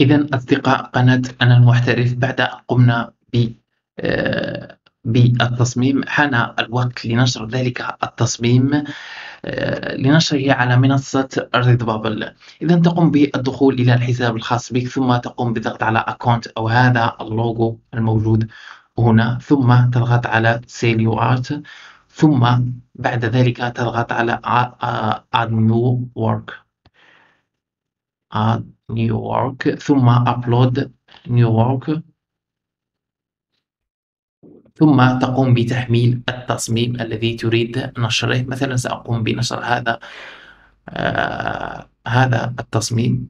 إذا أصدقاء قناة أنا المحترف بعد أن قمنا ب آه، بالتصميم حان الوقت لنشر ذلك التصميم آه، لنشره على منصة ريدبابل إذا تقوم بالدخول إلى الحساب الخاص بك ثم تقوم بالضغط على account أو هذا اللوجو الموجود هنا ثم تضغط على sell your art ثم بعد ذلك تضغط على add new work. Add work ثم new work ثم تقوم بتحميل التصميم الذي تريد نشره. مثلا سأقوم بنشر هذا آه هذا التصميم.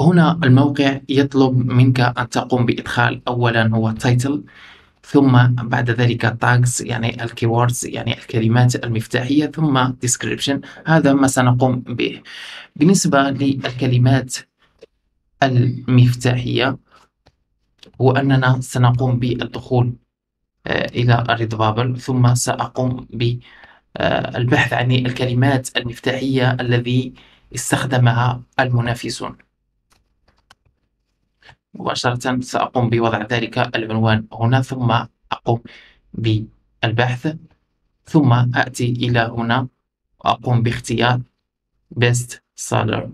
هنا الموقع يطلب منك أن تقوم بإدخال أولا هو title. ثم بعد ذلك tags يعني ال keywords يعني الكلمات المفتاحية ثم description. هذا ما سنقوم به. بالنسبة للكلمات المفتاحية هو أننا سنقوم بالدخول آه، إلى ريدبابل ثم سأقوم بالبحث عن الكلمات المفتاحية الذي استخدمها المنافسون. مباشرة سأقوم بوضع ذلك العنوان هنا ثم أقوم بالبحث ثم أتي إلى هنا وأقوم باختيار best seller.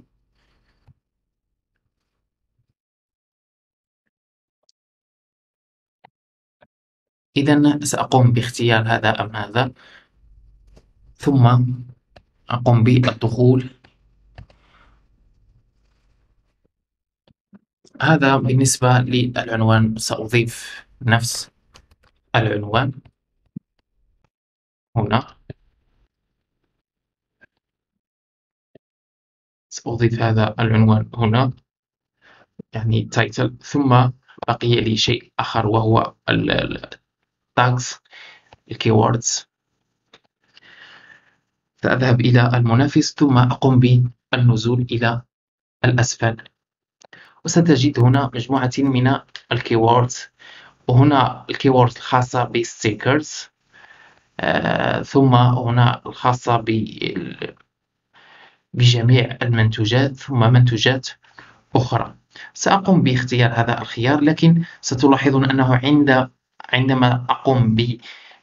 إذا سأقوم باختيار هذا أم هذا ثم أقوم بالدخول هذا بالنسبة للعنوان سأضيف نفس العنوان. هنا. سأضيف هذا العنوان هنا. يعني title. ثم بقي لي شيء آخر وهو tags الكيوردز سأذهب إلى المنافس ثم أقوم بالنزول إلى الأسفل. وستجد هنا مجموعة من ال keywords وهنا ال keywords الخاصة بال stickers آه ثم هنا الخاصة بجميع المنتوجات ثم منتوجات أخرى. سأقوم باختيار هذا الخيار لكن ستلاحظون أنه عند عندما أقوم ب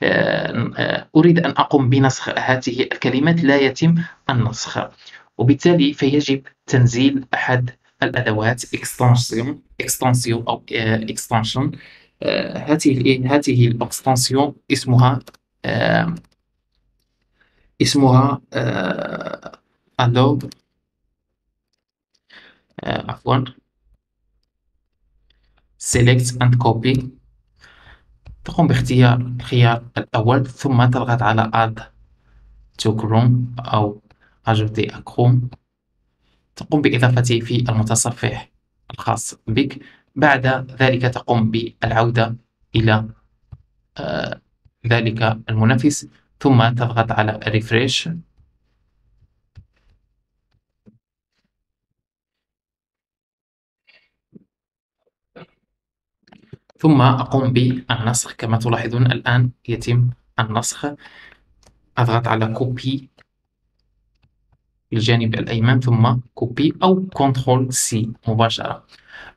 آه، أريد أن أقوم بنسخ هذه الكلمات لا يتم النسخ وبالتالي فيجب تنزيل أحد الأدوات extension extension أو آه، extension. هذه هذه الاكستنسيون اسمها اسمها Adobe. عفوا. Select and copy. تقوم باختيار الخيار الأول ثم تضغط على Add to Chrome أو à Chrome. تقوم بإضافته في المتصفح الخاص بك. بعد ذلك تقوم بالعودة إلى آه ذلك المنافس. ثم تضغط على Refresh. ثم أقوم بالنسخ. كما تلاحظون الآن يتم النسخ. أضغط على copy الجانب الأيمن ثم copy أو control C مباشرة.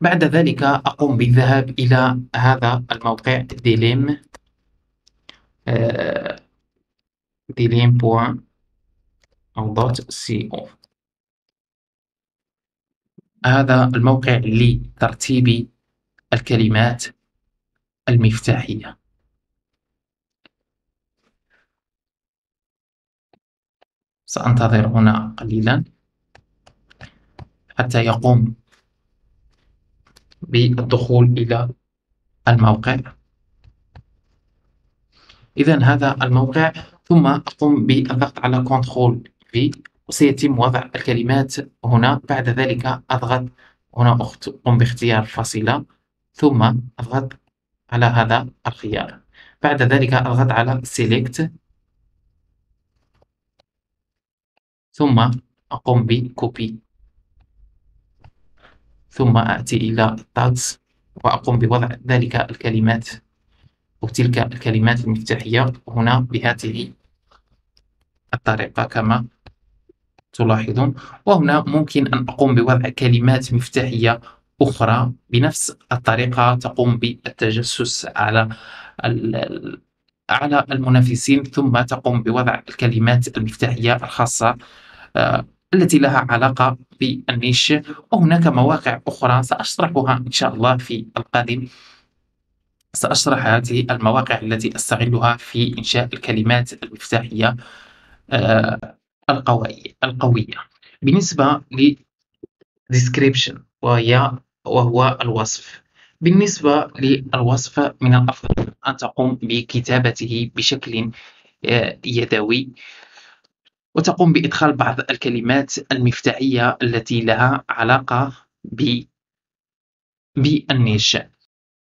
بعد ذلك أقوم بالذهاب إلى هذا الموقع delim delim point أو dot co أو هذا الموقع لترتيب الكلمات المفتاحية. سأنتظر هنا قليلا حتى يقوم بالدخول إلى الموقع. إذا هذا الموقع ثم أقوم بالضغط على كنترول في وسيتم وضع الكلمات هنا. بعد ذلك أضغط هنا أقوم باختيار فاصلة. ثم أضغط على هذا الخيار. بعد ذلك أضغط على Select. ثم أقوم بكوبي. ثم أتي إلى Tags وأقوم بوضع ذلك الكلمات أو تلك الكلمات المفتاحية هنا بهذه الطريقة كما تلاحظون. وهنا ممكن أن أقوم بوضع كلمات مفتاحية أخرى بنفس الطريقة تقوم بالتجسس على على المنافسين ثم تقوم بوضع الكلمات المفتاحية الخاصة آه، التي لها علاقة بالنيش. وهناك مواقع أخرى سأشرحها إن شاء الله في القادم. سأشرح هذه المواقع التي أستغلها في إنشاء الكلمات المفتاحية آه، القوية. بالنسبة ل description وهي وهو الوصف. بالنسبة للوصف من الأفضل. أن تقوم بكتابته بشكل آه، يدوي وتقوم بإدخال بعض الكلمات المفتاحية التي لها علاقة بالنيش.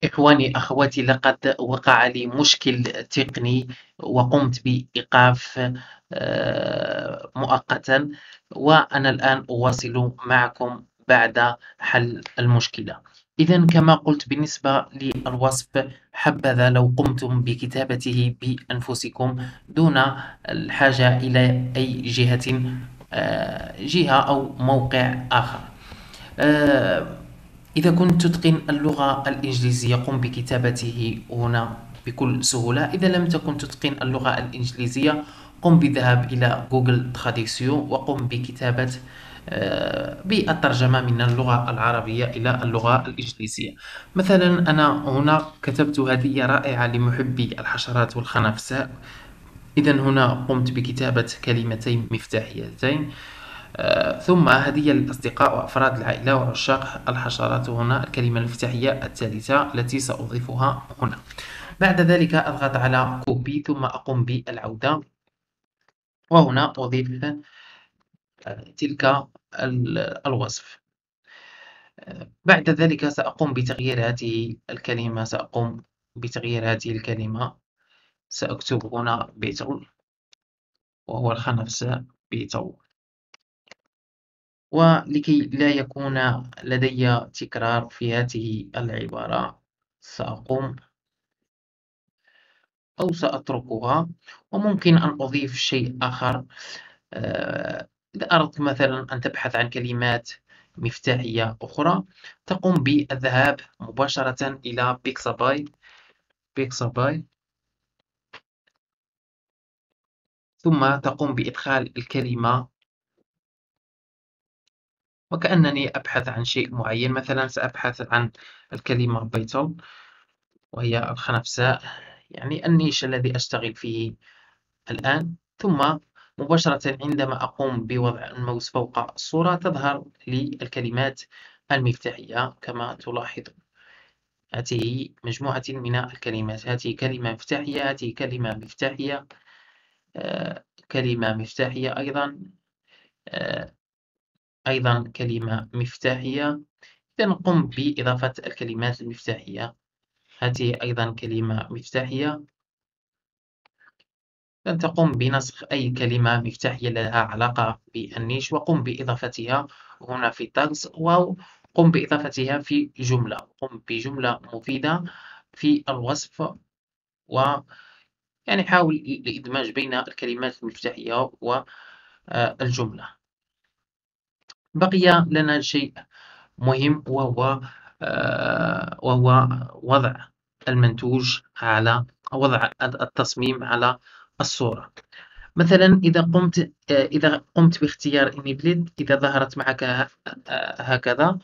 إخواني أخواتي لقد وقع لي مشكل تقني وقمت بإيقاف آه، مؤقتا وأنا الآن أواصل معكم بعد حل المشكلة. إذا كما قلت بالنسبة للوصف حبذا لو قمتم بكتابته بأنفسكم دون الحاجة إلى أي جهة آه، جهة أو موقع آخر. آه، إذا كنت تتقن اللغة الإنجليزية قم بكتابته هنا بكل سهولة. إذا لم تكن تتقن اللغة الإنجليزية قم بالذهاب إلى جوجل تراديكسيون وقم بكتابة بالترجمة من اللغة العربية إلى اللغة الإنجليزية. مثلا أنا هنا كتبت هدية رائعة لمحبي الحشرات والخنفساء. إذا هنا قمت بكتابة كلمتين مفتاحيتين. آه، ثم هدية للأصدقاء وأفراد العائلة وعشاق الحشرات هنا الكلمة المفتاحية الثالثة التي سأضيفها هنا. بعد ذلك أضغط على كوبي ثم أقوم بالعودة. وهنا أضيف تلك الوصف. بعد ذلك سأقوم بتغيير هذه الكلمة سأقوم بتغيير هذه الكلمة. سأكتب هنا بيتل وهو الخنفس بيتل ولكي لا يكون لدي تكرار في هذه العبارة سأقوم أو سأتركها. وممكن أن أضيف شيء آخر. آه، إذا أردت مثلا أن تبحث عن كلمات مفتاحية أخرى تقوم بالذهاب مباشرة إلى بيكساباي بيكساباي ثم تقوم بإدخال الكلمة. وكأنني أبحث عن شيء معين مثلا سأبحث عن الكلمة بيتل وهي الخنفساء يعني النيش الذي أشتغل فيه الآن. ثم مباشرة عندما أقوم بوضع الموس فوق الصورة تظهر لي الكلمات المفتاحية كما تلاحظون هذه مجموعة من الكلمات هذه كلمة مفتاحية هذه كلمة مفتاحية آه، كلمة مفتاحية أيضا آه، أيضا كلمة مفتاحية. إذا قم بإضافة الكلمات المفتاحية. هذه أيضا كلمة مفتاحية. لن تقوم بنسخ أي كلمة مفتاحية لها علاقة بالنيش وقم بإضافتها هنا في tags أو قم بإضافتها في جملة قم بجملة مفيدة في الوصف و يعني حاول الإدماج بين الكلمات المفتاحية والجملة بقي لنا شيء مهم وهو آه، وهو وضع المنتوج على وضع التصميم على الصورة. مثلا إذا قمت إذا قمت باختيار enabled إذا ظهرت معك هكذا.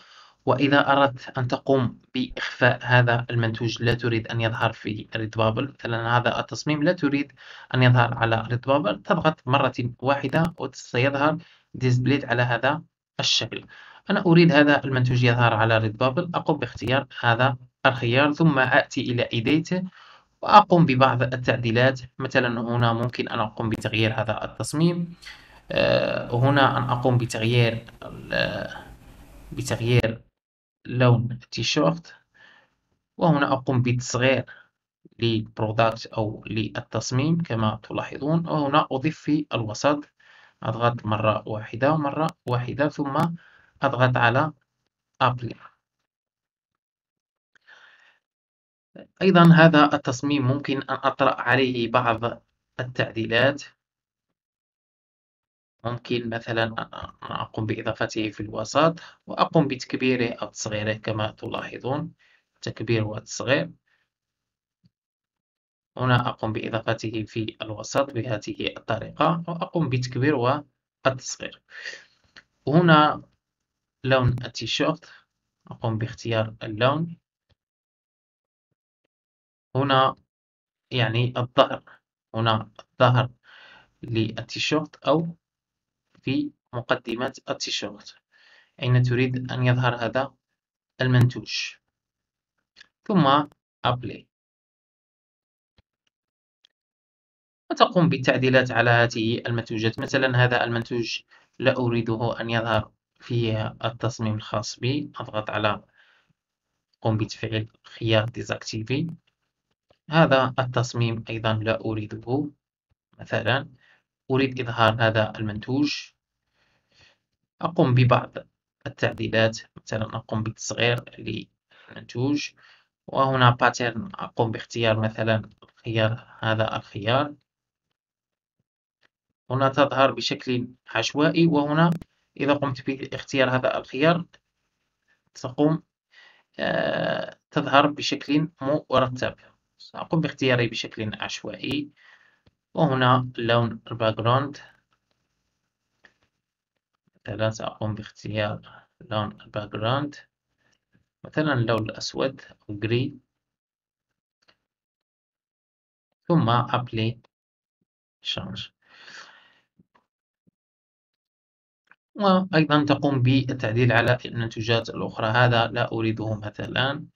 وإذا أردت أن تقوم بإخفاء هذا المنتوج لا تريد أن يظهر في ريدبابل مثلا هذا التصميم لا تريد أن يظهر على ريدبابل تضغط مرة واحدة وسيظهر disabled على هذا الشكل. أنا أريد هذا المنتوج يظهر على ريدبابل أقوم باختيار هذا الخيار ثم آتي إلى edit وأقوم ببعض التعديلات. مثلا هنا ممكن أن أقوم بتغيير هذا التصميم. آه، هنا أن أقوم بتغيير بتغيير لون التيشيرت. وهنا أقوم بتصغير للبرودكت أو للتصميم كما تلاحظون. وهنا أضيف في الوسط أضغط مرة واحدة مرة واحدة ثم أضغط على Apply. أيضا هذا التصميم ممكن أن أطرأ عليه بعض التعديلات. ممكن مثلا أن أقوم بإضافته في الوسط وأقوم بتكبيره أو تصغيره كما تلاحظون. تكبير وتصغير. هنا أقوم بإضافته في الوسط بهذه الطريقة وأقوم بتكبير والتصغير. هنا لون التيشيرت أقوم باختيار اللون. هنا يعني الظهر هنا الظهر للتيشيرت أو في مقدمة التيشيرت. أين تريد أن يظهر هذا؟ المنتوج. ثم أبلي. وتقوم بالتعديلات على هذه المنتوجات. مثلا هذا المنتوج لا أريده أن يظهر فيه التصميم الخاص بي. أضغط على قم بتفعيل خيار Deactivate هذا التصميم أيضا لا أريده. مثلا أريد إظهار هذا المنتوج. أقوم ببعض التعديلات. مثلا أقوم بتصغير للمنتوج. وهنا باترن أقوم باختيار مثلا خيار هذا الخيار. هنا تظهر بشكل عشوائي. وهنا إذا قمت باختيار هذا الخيار تقوم آه، تظهر بشكل مرتب. سأقوم باختياره بشكل عشوائي. وهنا لون ال background. مثلا سأقوم باختيار لون ال background. مثلا اللون الأسود أو gray ثم apply change وأيضا تقوم بالتعديل على المنتوجات الأخرى. هذا لا أريده مثلا.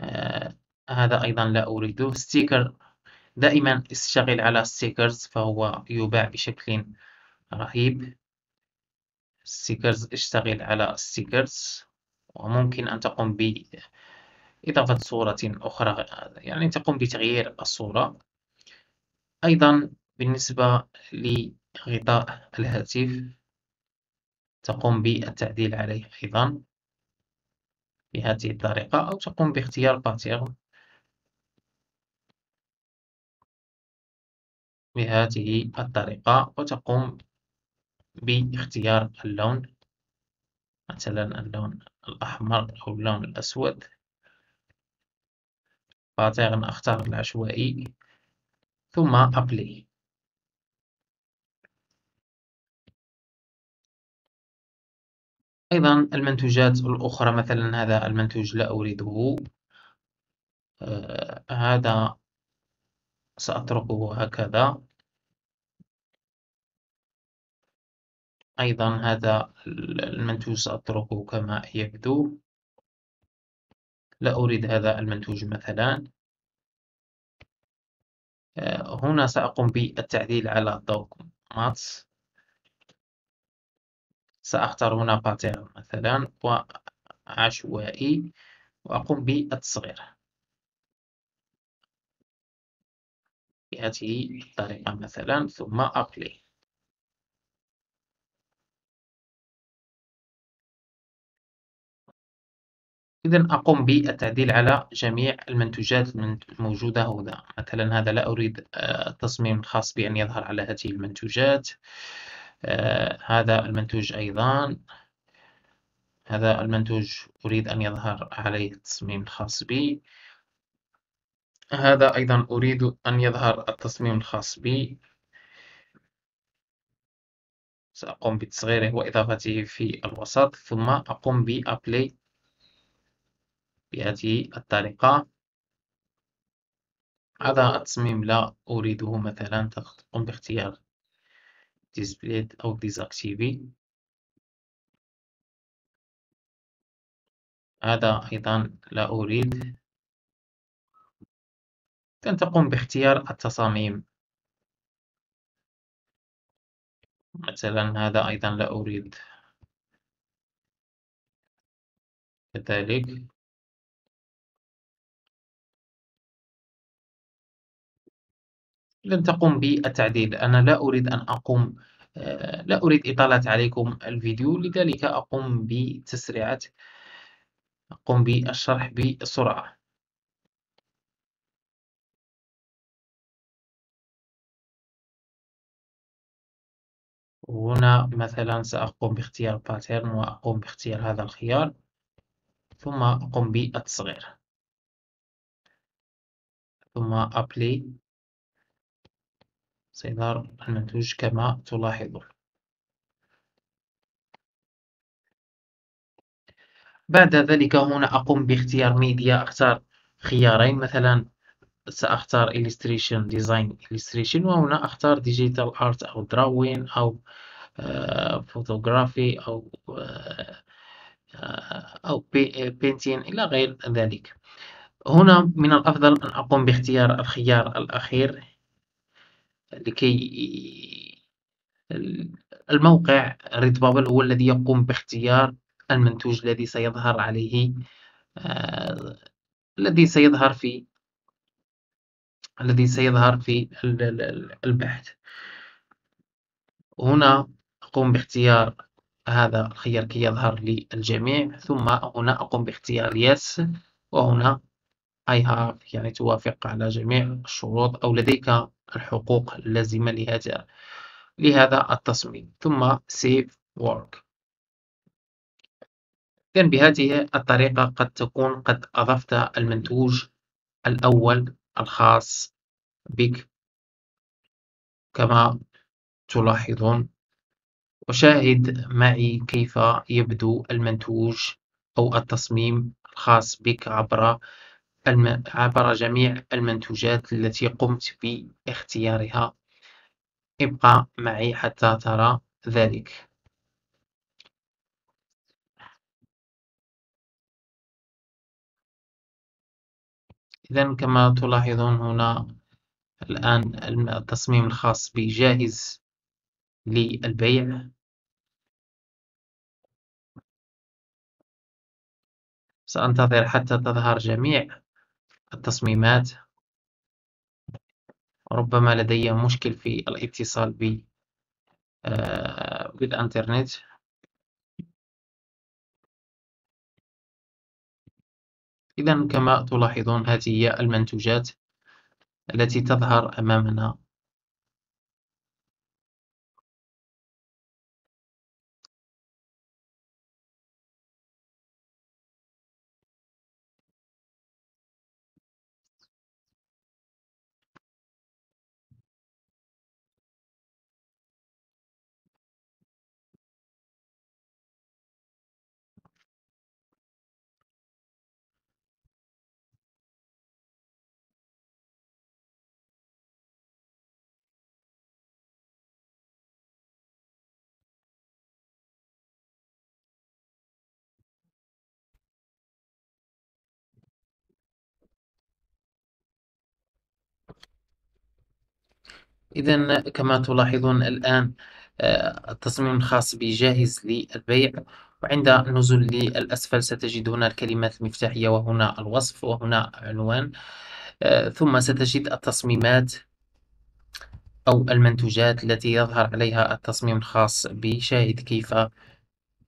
آه هذا أيضا لا أريده. sticker دائما اشتغل على stickers فهو يباع بشكل رهيب. stickers اشتغل على stickers وممكن أن تقوم بإضافة صورة أخرى يعني تقوم بتغيير الصورة. أيضا بالنسبة لغطاء الهاتف تقوم بالتعديل عليه أيضا بهذه الطريقة أو تقوم باختيار باترن بهذه الطريقة وتقوم باختيار اللون مثلا اللون الأحمر أو اللون الأسود. باترن أختار العشوائي ثم أبلي. أيضا المنتوجات الأخرى مثلا هذا المنتوج لا أريده. آه هذا سأتركه هكذا أيضا هذا المنتوج سأتركه كما يبدو. لا أريد هذا المنتوج مثلا. آه هنا سأقوم بالتعديل على mats سأختار هنا pattern مثلا وعشوائي وأقوم بالتصغير. بهذه الطريقة مثلا ثم apply إذا أقوم بالتعديل على جميع المنتوجات الموجودة هنا. مثلا هذا لا أريد آه، التصميم الخاص بأن يظهر على هذه المنتوجات. آه، هذا المنتوج أيضا. هذا المنتوج أريد أن يظهر عليه التصميم الخاص بي. هذا أيضا أريد أن يظهر التصميم الخاص بي. سأقوم بتصغيره وإضافته في الوسط ثم أقوم بأبلي بهذه الطريقة. هذا التصميم لا أريده مثلا تقوم باختيار disabled أو désactivé هذا أيضا لا أريد. أن تقوم باختيار التصاميم. مثلا هذا أيضا لا أريد. كذلك. لن تقوم بالتعديل. أنا لا أريد أن أقوم آه، لا أريد إطالة عليكم الفيديو. لذلك أقوم بتسريعة أقوم بالشرح بسرعة. وهنا مثلا سأقوم باختيار باترن وأقوم باختيار هذا الخيار ثم أقوم بالتصغير. ثم Apply سيظهر المنتوج كما تلاحظون. بعد ذلك هنا أقوم باختيار ميديا أختار خيارين مثلا سأختار Illustration Design Illustration وهنا أختار Digital Art أو Drawing أو آه، أو آه، أو بينتين إلى غير ذلك. هنا من الأفضل أن أقوم باختيار الخيار الأخير لكي الموقع ريدبابل هو الذي يقوم باختيار المنتوج الذي سيظهر عليه آه الذي سيظهر في الذي سيظهر في البحث. هنا أقوم باختيار هذا الخيار كي يظهر للجميع ثم هنا أقوم باختيار yes وهنا I have يعني توافق على جميع الشروط أو لديك الحقوق اللازمة لهذا لهذا التصميم. ثم save work. إذن بهذه الطريقة قد تكون قد أضفت المنتوج الأول الخاص بك كما تلاحظون وشاهد معي كيف يبدو المنتوج أو التصميم الخاص بك عبر. عبر جميع المنتوجات التي قمت باختيارها ابقى معي حتى ترى ذلك إذا كما تلاحظون هنا الآن التصميم الخاص بي جاهز للبيع. سأنتظر حتى تظهر جميع التصميمات. ربما لدي مشكل في الاتصال بالإنترنت إذا كما تلاحظون هذه هي المنتوجات التي تظهر أمامنا. إذا كما تلاحظون الآن آه، التصميم الخاص بي جاهز للبيع وعند النزول للأسفل ستجد هنا الكلمات المفتاحية وهنا الوصف وهنا عنوان. آه، ثم ستجد التصميمات أو المنتوجات التي يظهر عليها التصميم الخاص بي شاهد كيف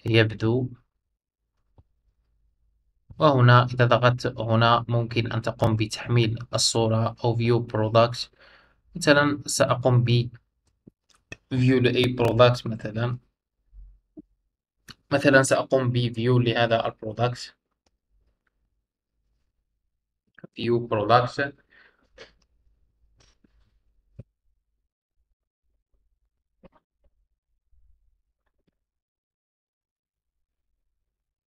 يبدو. وهنا إذا ضغطت هنا ممكن أن تقوم بتحميل الصورة أو view product. مثلا سأقوم ب view لأي product مثلا. مثلا سأقوم ب view لهذا البرودكت view product.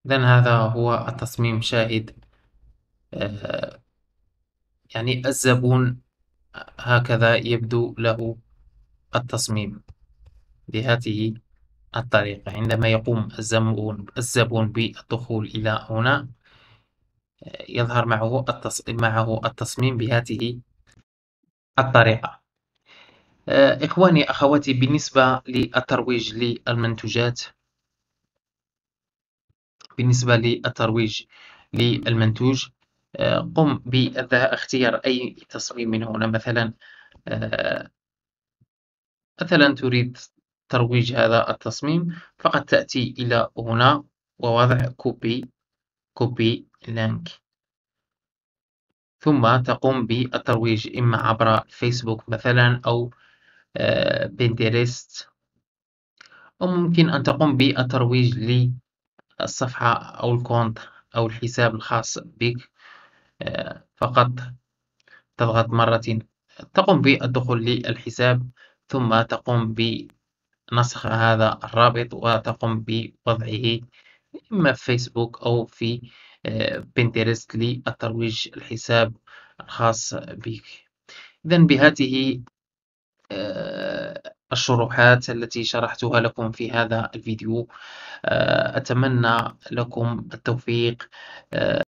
إذن هذا هو التصميم شاهد. آه، يعني الزبون هكذا يبدو له التصميم بهذه الطريقة. عندما يقوم الزبون الزبون بالدخول إلى هنا يظهر معه معه التصميم بهذه الطريقة. إخواني أخواتي بالنسبة للترويج للمنتوجات بالنسبة للترويج للمنتوج قم باختيار أي تصميم من هنا. مثلا آه، مثلا تريد ترويج هذا التصميم فقط تأتي إلى هنا ووضع copy copy link ثم تقوم بالترويج إما عبر فيسبوك مثلا أو بنترست وممكن أن تقوم بالترويج للصفحة أو ال account أو الحساب الخاص بك. آه، فقط تضغط مرة تقوم بالدخول للحساب ثم تقوم بنسخ هذا الرابط وتقوم بوضعه إما في فيسبوك أو في بنترست للترويج الحساب الخاص بك. إذا بهذه آه، الشروحات التي شرحتها لكم في هذا الفيديو آه، أتمنى لكم التوفيق آه،